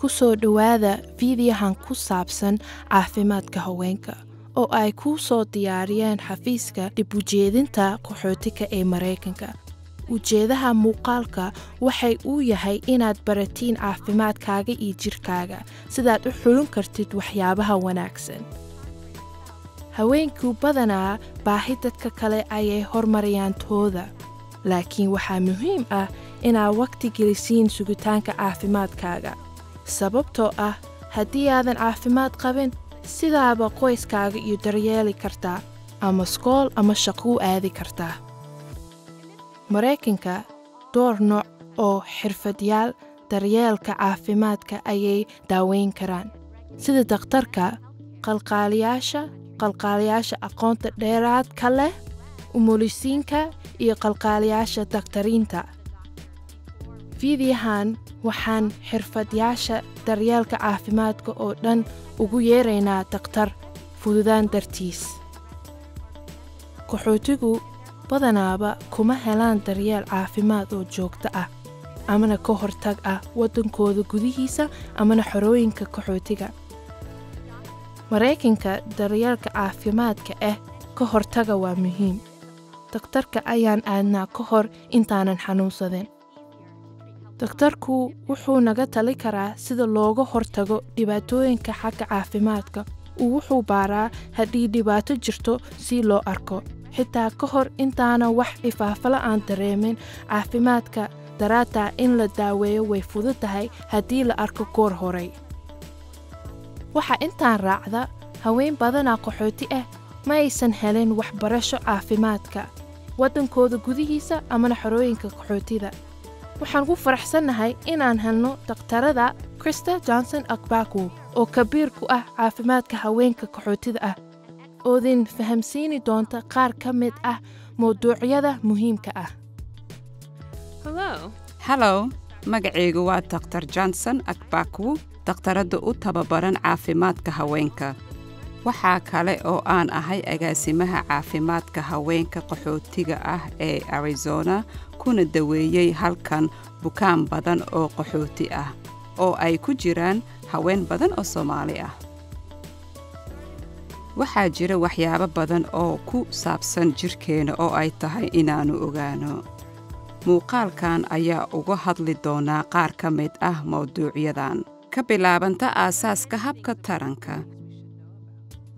ku soo dhowaada fiidiyahan ku saabsan caafimaadka haweenka oo ay kuu soo diyaariyeen xafiiska dib ujeedinta qaxootiga ee maraykanka. Ujeedaha muuqaalka waxay uu yahay inaad baratiin caafimaadkaaga iyo jirkaaga sidaad u xulin kartid waxyaabaha wanaagsan. Haweenku badanaa baahi dadka kale ayay hormarayaan tooda laakiin waxaa muhiim ah inaad waqti gelisiin sugitaanka caafimaadkaaga. Sababtoo ah haddii aadan caafimaad qabin sidaaba qoyskaaga iyo daryeeli kartaa ama skool ama shaquu aadi kartaa. Maraykanka door nooc oo xirfadyaal daryeelka caafimaadka ayay daaweyn karaan. Sida dakhtarka qalqaaliyaasha qalqaaliyaasha aqoonta dheeraadka leh umulisiinka iyo qalqaaliyaasha daktariinta fiidiyahan waxaan xirfadyaasha daryeelka caafimaadka oo dhan ugu yeeraynaa dakhtar fududaan dartiis. Qaxootigu badanaaba kuma helaan daryeel caafimaad oo joogto ah amana ka hortag ah waddankooda gudihiisa amana xorooyinka qaxootiga. Maraykanka daryeelka caafimaadka ah ka hortaga waa muhiim. Dakhtarka ayaan aadnaa ka hor intaanan xanuunsadin dakhtarku wuxuu naga tali karaa sida looga hortago dhibaatooyinka xagga caafimaadka. Uu wuxuu baaraa haddii dhibaato jirto si loo arko. Xitaa ka hor intaana wax ifaafala aan dareemin caafimaadka daraataa in la daaweeyo way fudud tahay haddii la arko goor horay. Waxaa intaan raacda haween badanaa qaxooti ah ma aysan helin waxbarasho caafimaadka. Waddankooda gudihiisa amana xorooyinka qaxootida waxaan ku faraxsannahay inaan helno dakhtarada krista johnson akbaku oo kabiir ku ah caafimaadka haweenka qaxootida ah. Oodin fahamsiini doonta qaar ka mid ah mawduucyada muhiimka ah. Hello. hallow magacaygu waa doktar johnson akbaku dakhtaradda u tababaran caafimaadka haweenka waxaa kale oo aan ahay agaasimaha caafimaadka haweenka qaxootiga ah ee arizona kuna daweeyey halkan bukaan badan oo qaxooti ah oo ay ku jiraan haween badan oo soomaali ah. Waxaa jira waxyaabo badan oo ku saabsan jirkeenna oo ay tahay inaannu ogaano. Muuqaalkan ayaa uga hadli doonaa qaar ka mid ah mawduucyadan ka bilaabanta aasaaska habka taranka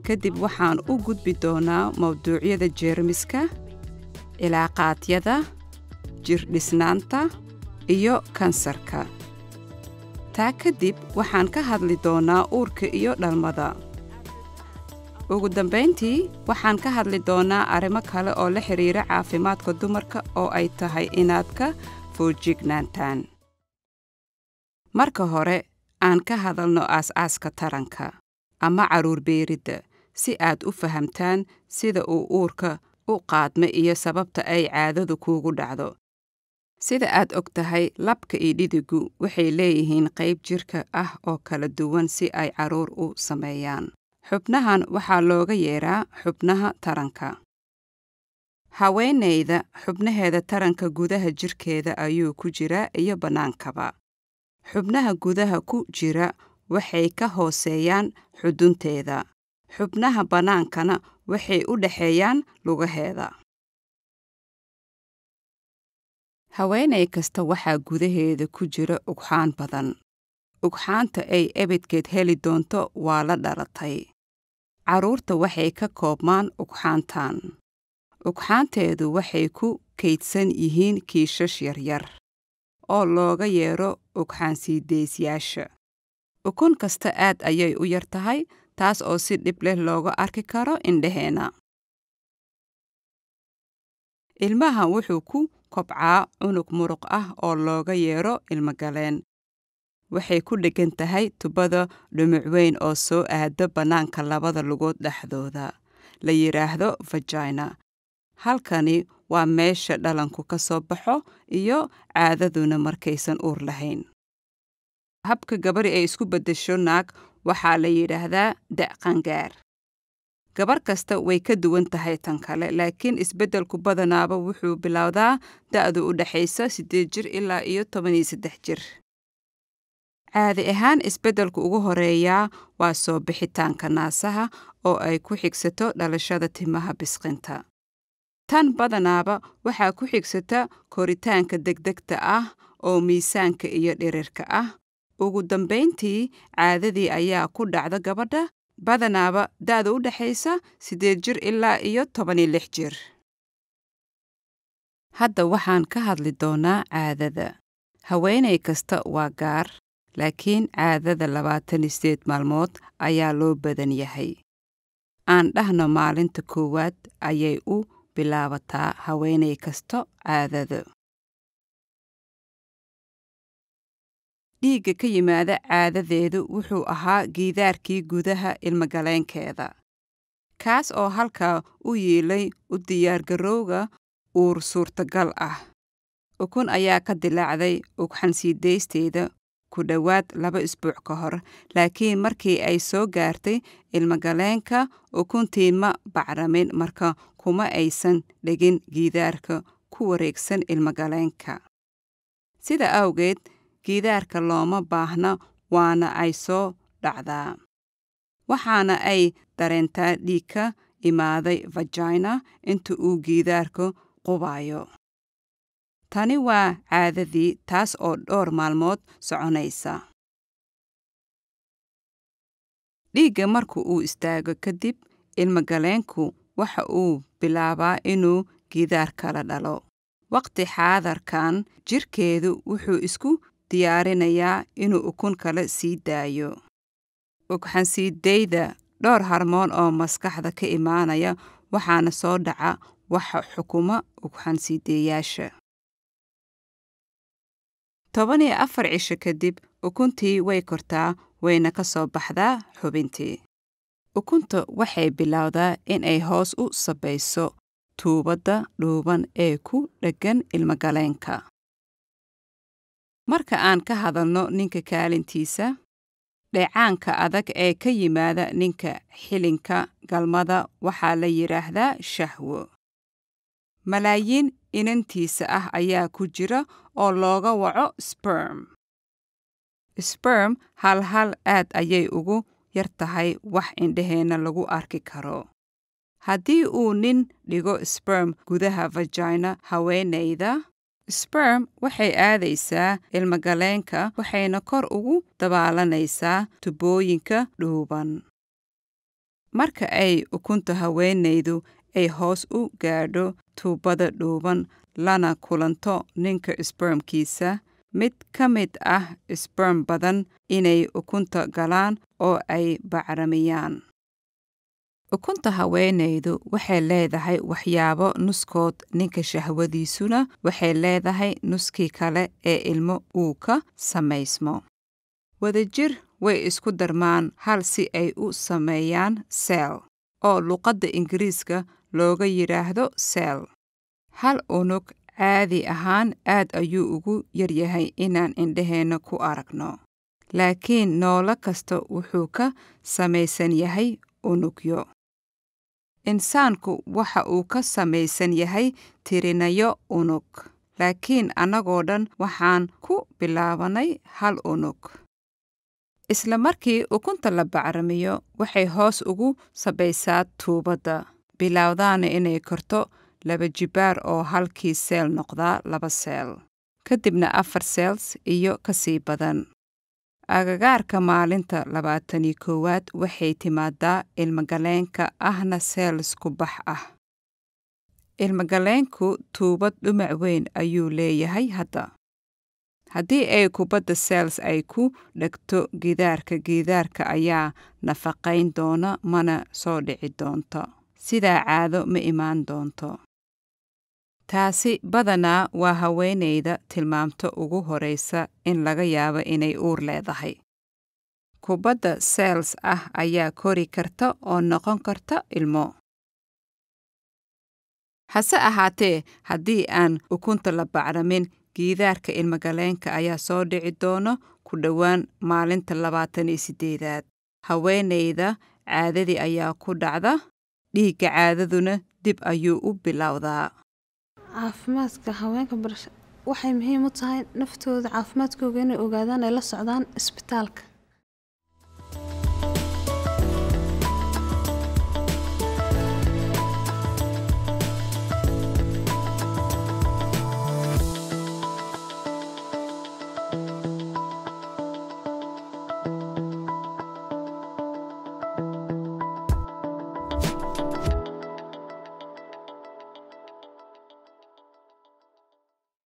kadib waxaan u gudbi doonaa mawduucyada jeermiska cilaaqaadyada jirdhisnaanta iyo kansarka. Taa kadib waxaan ka hadli doonaa uurka iyo dhalmada. Ugu dambayntii waxaan ka hadli doonaa arrimo kale oo la xidhiira caafimaadka dumarka oo ay tahay inaad ka foojignaantaan marka hore aan ka hadalno aas-aaska taranka ama carruur beeridda si aad u fahamtaan sida uu uurka u qaadma iyo sababta ay caadadu kuugu dhacdo. Sida aad og tahay labka iyo dhidigu waxay leeyihiin qayb jirka ah oo kala duwan si ay carruur u sameeyaan. Xubnahan waxaa looga yeedhaa xubnaha taranka. Haweenayda xubnaheeda taranka gudaha jirkeeda ayuu ku jiraa iyo bannaankaba xubnaha gudaha ku jira waxay ka hooseeyaan xudunteeda xubnaha bannaankana waxay u dhexeeyaan lugaheeda. Haweenay kasta waxaa gudaheeda ku jira ugxaan badan. Ugxaanta ay ebedkeed heli doonto waa la dhalatay. Carruurta waxay ka koobmaan ugxaantan. Ugxaanteedu waxay ku kaydsan yihiin kiishash yaryar oo looga yeedho ugxaansiidaysyaasha ukun kasta aad ayay u yar tahay taas oo si dhib leh looga arki karo indhaheenna ilmaha wuxuu ku kobcaa cunug muruq ah oo looga yeedho ilmogaleen waxay ku dheggan tahay tubada dhumuc weyn oo soo aada bannaanka labada lugood dhexdooda la yidhaahdo vagina. Halkani waa meesha dhalanku ka soo baxo iyo caadaduna markaysan uur lahayn. Habka gabadhi ay isku beddesho naag waxaa la yidhaahdaa da' qangaar gabar kasta way ka duwan tahay tan kale laakiin isbeddelku badanaaba wuxuu bilowdaa da'du u dhexaysa siddeed jir ilaa iyo toban iyo saddex jir. Caadi ahaan isbeddelka ugu horeeyaa waa soo bixitaanka naasaha oo ay ku xigsato dhalashada timaha bisqinta. Tan badanaaba waxaa ku xigsata koritaanka degdegta ah oo miisaanka iyo dhirirka ah ugu dambayntii caadadii ayaa ku dhacda gabadha badanaaba da'da u dhexaysa siddeed jir ilaa iyo toban iyo lix jir. Hadda waxaan ka hadli doonaa caadada. Haweenay kasta waa gaar laakiin caadada labaatan iyo maalmood ayaa loo badan yahay. Aan dhahno maalinta koowaad ayay u bilaabataa haweenay kasta caadada dhiigga ka yimaada caadadeedu wuxuu ahaa giidaarkii gudaha ilmagaleenkeeda kaas oo halkaa u yiilay u diyaargarowga uur suurtagal ah. Ukun ayaa ka dilaacday ugxansiidaysteeda ku dhowaad laba isbuuc ka hor laakiin markii ay soo gaartay ilmagaleenka ukuntii ma bacramin marka kuma aysan dhegin giidaarka ku wareegsan ilmagaleenka. Sida awgeed giidaarka looma baahna waana ay soo dhacdaa. Waxaana ay dareentaa dhiig ka imaaday vagina inta uu giidaarka qubayo tani waa caadadii taas oo dhowr maalmood soconaysa. Dhiigga marka uu istaago kadib ilmagaleenku waxa uu bilaabaa inuu giidaar kala dhalo. Waqti xaadarkan jirkeedu wuxuu isku diyaarinayaa inuu ukun kale sii daayo. Ugxansiidayda dhowr harmoon oo maskaxda ka imaanaya waxaana soo dhaca waxa xukuma ugxansiideeyaasha toban iyo afar cisho kadib ukuntii way kortaa wayna ka soo baxdaa xubintii. Ukunta waxay bilowdaa inay hoos u sabayso tuubadda dhuuban ee ku dheggan ilmagaleenka marka aan ka hadalno ninka kaalintiisa dheecaanka adag ee ka yimaada ninka xilinka galmada waxaa la yidhaahdaa shahwo. Malaayiin inantiisa ah ayaa ku jira oo looga waco sberm sberm hal hal aad ayay ugu yar tahay wax indhaheenna lagu arki karo. Haddii uu nin dhigo sberm gudaha vagina haweenayda sberm waxay aadaysaa ilmagaleenka waxayna kor ugu dabaalanaysaa tubooyinka dhuuban. Marka ay ukunta haweenaydu ay hoos u gaadho tuubada dhuuban lana kulanto ninka sbermkiisa mid ka mid ah sberm badan inay ukunta galaan oo ay bacramiyaan ukunta haweenaydu waxay leedahay waxyaabo nuskood ninka shahwadiisuna waxay leedahay nuskii kale ee ilmo uu ka samaysmo. Wadajir way isku darmaan hal si ay u sameeyaan seel oo luqadda ingiriiska looga yidhaahdo seel. Hal unug caadi ahaan aad ayuu ugu yaryahay inaan indhaheenna ku aragno. Laakiin noolo kasta wuxuu ka samaysan yahay unugyo insaanku waxa uu ka samaysan yahay tirinayo unug laakiin annagoo dhan waxaan ku bilaabanay hal unug. Isla markii ukunta la bacramiyo waxay hoos ugu sabaysaa tuubadda bilowdaana inay korto laba jibaar oo halkii seel noqdaa laba seel kadibna afar seels iyo ka sii badan agagaarka maalinta labaataniyo koowaad waxay timaadaa ilmagaleenka ahna seelsku bax ah. Ilmagaleenku tuubad dhumac weyn ayuu leeyahay hadda. Haddii ay kubadda seels ay ku dhegto gidaarka gidaarka ayaa nafaqayn doona mana soo dhici doonto. Sidaa caado ma imaan doonto taasi badanaa waa haweenayda tilmaamta ugu horaysa in laga yaabo inay uur leedahay. Kubadda seels ah ayaa kori karta oo noqon karta ilmo. Hase ahaatee haddii aan ukunta la bacramin giidaarka ilmagaleenka ayaa soo dhici doona ku dhowaan maalinta labaatan iyo siddeedaad. Haweenayda caadadii ayaa ku dhacda dhiigga caadaduna dib ayuu u bilowdaa caafimaadka haweenka waxay muhiim u tahay naftooda caafimaadkooga inay ogaadaan ay la socdaan isbitaalka